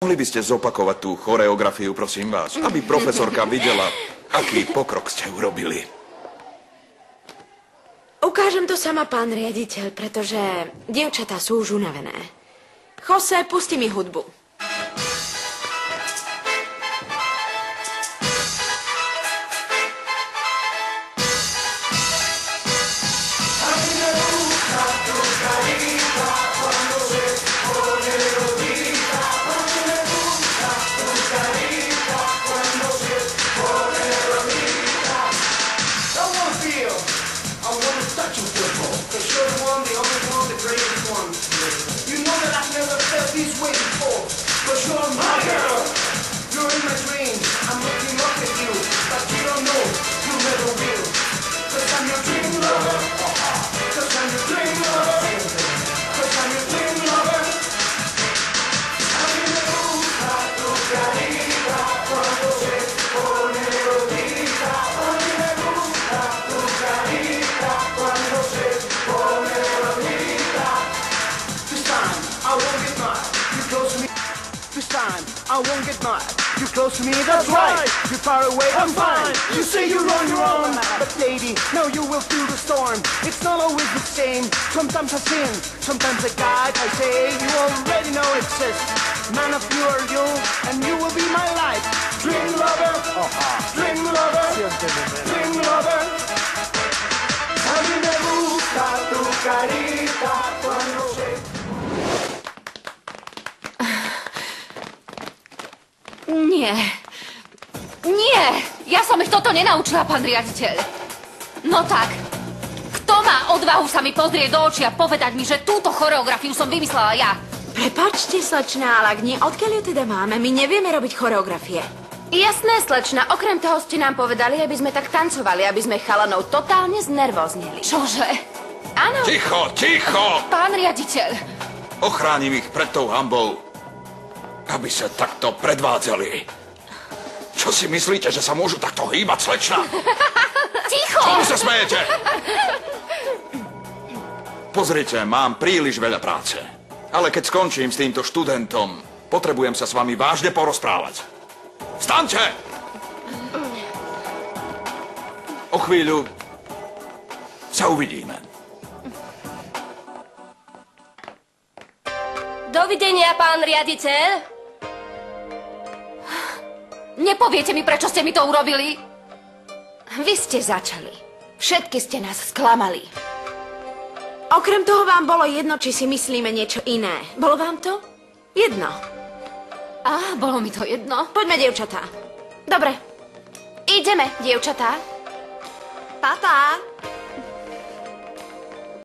Mohli by ste zopakovať tú choreografiu, prosím vás, aby profesorka videla, aký pokrok ste urobili. Ukážem to sama, pán riaditeľ, pretože dievčatá sú už unavené. Jose, pusti mi hudbu. I won't get mad. You close to me, that's right. You're far away, I'm fine. You say you're on your own, but lady, now you will feel the storm. It's not always the same. Sometimes I sin, sometimes I guide. I say you already know it says, man of you are you, and you will be my life. Dream lover, uh-huh. dream lover, dream lover. A mí me gusta tu carita Nie. Nie! Ja som ich toto nenaučila, pán riaditeľ. No tak. Kto má odvahu sa mi pozrieť do očí a povedať mi, že túto choreografiu som vymyslela ja? Prepačte, slečná, ale ak nie, odkiaľ ju teda máme? My nevieme robiť choreografie. Jasné, slečna. Okrem toho ste nám povedali, aby sme tak tancovali, aby sme chalanov totálne znervoznili. Čože? Áno, Ticho, ticho! Pán riaditeľ, Ochránim ich pred tou hambou, aby sa takto predvádzali. Čo si myslíte, že sa môžu takto hýbať, slečna? ticho! Čomu sa smejete? Pozrite, mám príliš veľa práce. Ale keď skončím s týmto študentom, potrebujem sa s vami vážne porozprávať. Vstaňte! O chvíľu sa uvidíme. Dovidenia, pán riaditeľ. Nepoviete mi, prečo ste mi to urobili? Vy ste začali. Všetky ste nás sklamali. Okrem toho vám bolo jedno, či si myslíme niečo iné. Bolo vám to? Jedno. Á, bolo mi to jedno. Poďme, dievčatá. Dobre. Ideme, dievčatá. Tata.